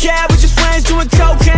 cab with your friends doing cocaine,